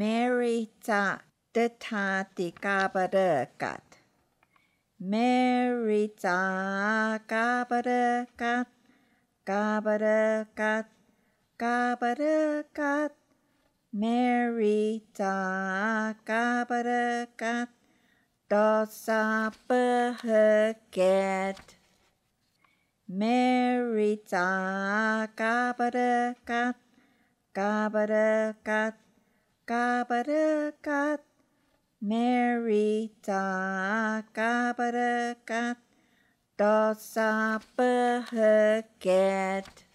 มรีจะเดทาติกาบเดกัดมรีจะกาบเดกัดกาบเดกัดกาบเดกัดมรีจะกาบเดกัดดอซาเปเฮเกตมรีจะกาบเดกัดกาบเดกัด Kabarakat. Merita kabarakat. Dosa berhekat.